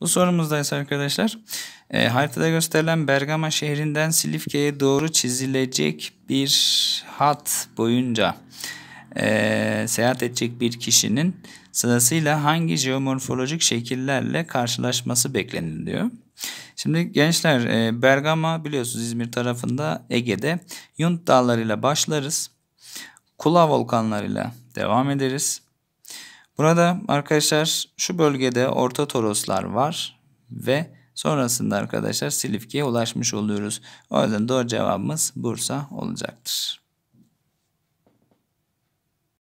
Bu sorumuzda ise arkadaşlar e, haritada gösterilen Bergama şehrinden Silifke'ye doğru çizilecek bir hat boyunca e, seyahat edecek bir kişinin sırasıyla hangi jeomorfolojik şekillerle karşılaşması beklenir diyor. Şimdi gençler e, Bergama biliyorsunuz İzmir tarafında Ege'de Yunt dağlarıyla başlarız. Kula volkanlarıyla devam ederiz. Burada arkadaşlar şu bölgede Orta Toroslar var ve sonrasında arkadaşlar Silifke'ye ulaşmış oluyoruz. O yüzden doğru cevabımız Bursa olacaktır.